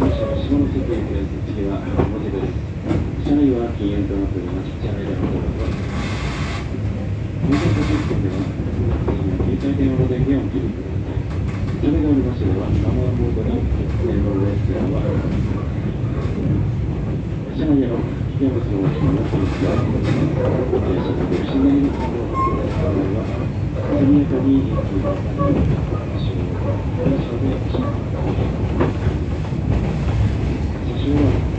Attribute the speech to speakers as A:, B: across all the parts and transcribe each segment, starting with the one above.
A: 本車下関駅です。次は表です。車内は禁煙となっております。車内での登録は。運転手席ステムでは、携帯電話の電源を切りください。車内がおりましては、マナーボードに電話をレスラーは。車内への危険物の落ち込みは禁止がありま。車内で不審な荷物の落ち場合は、速やかに引き出される。用、電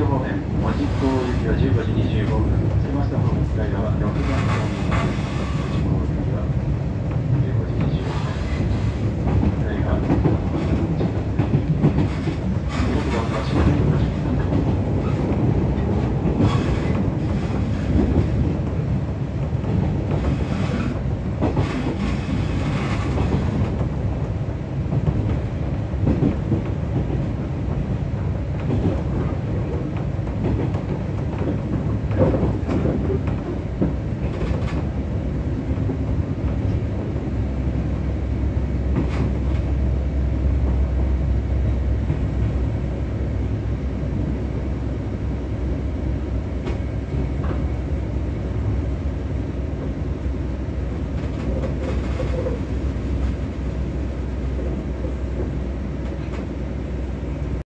A: 京方面、文字港行は15時25分、着きました方向、こちら側6番のみす。